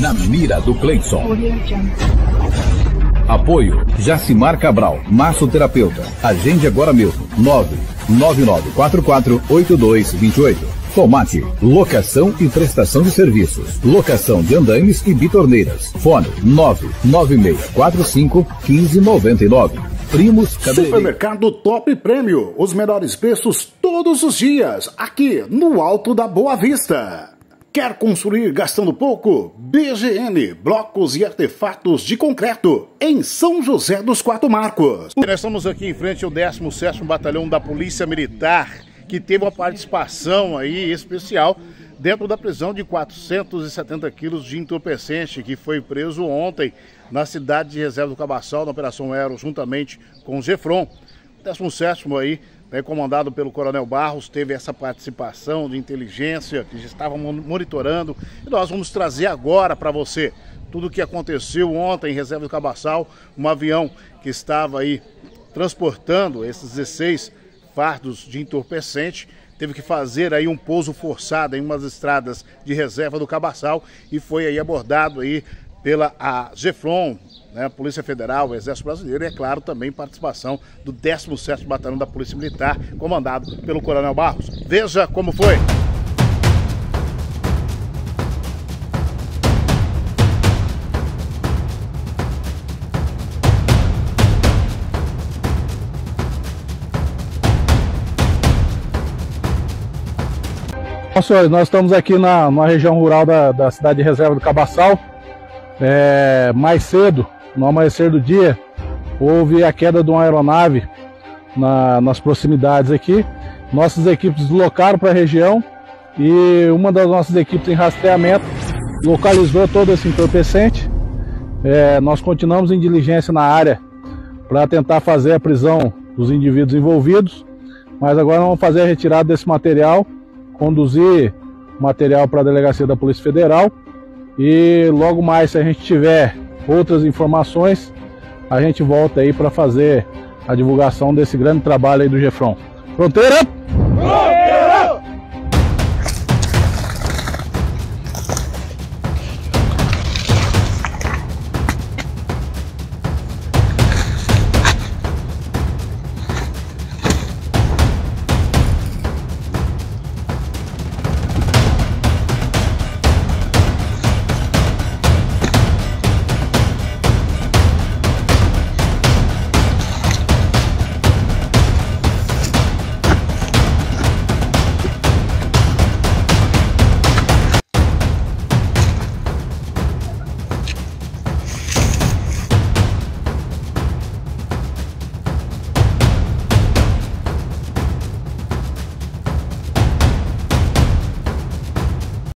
Na mira do Cleison. Apoio Jacimar Cabral, massoterapeuta. Agende agora mesmo. 999448228. Tomate, locação e prestação de serviços. Locação de andaimes e bitorneiras. Fone 99645 1599. Primos Cabeleireiro. Supermercado Top Prêmio. Os melhores preços todos os dias. Aqui no Alto da Boa Vista. Quer construir gastando pouco? BGN, blocos e artefatos de concreto, em São José dos Quatro Marcos. Nós estamos aqui em frente ao 17º Batalhão da Polícia Militar, que teve uma participação aí especial dentro da prisão de 470 quilos de entorpecente, que foi preso ontem na cidade de Reserva do Cabaçal, na Operação Aero, juntamente com o Gefron. 17º aí né, comandado pelo Coronel Barros, teve essa participação de inteligência que já estava monitorando. E nós vamos trazer agora para você tudo o que aconteceu ontem em Reserva do Cabaçal, um avião que estava aí transportando esses 16 fardos de entorpecente, teve que fazer aí um pouso forçado em umas estradas de reserva do Cabaçal e foi aí abordado aí pela a Gefron, né, Polícia Federal, o Exército Brasileiro e, é claro, também participação do 17º Batalhão da Polícia Militar, comandado pelo Coronel Barros. Veja como foi. Nós estamos aqui na, na região rural da, da cidade de Reserva do Cabaçal. É, mais cedo, no amanhecer do dia, houve a queda de uma aeronave na, nas proximidades aqui. Nossas equipes deslocaram para a região e uma das nossas equipes em rastreamento localizou todo esse entorpecente. É, nós continuamos em diligência na área para tentar fazer a prisão dos indivíduos envolvidos, mas agora vamos fazer a retirada desse material, conduzir material para a delegacia da Polícia Federal e logo mais, se a gente tiver outras informações, a gente volta aí para fazer a divulgação desse grande trabalho aí do Gefron. Fronteira!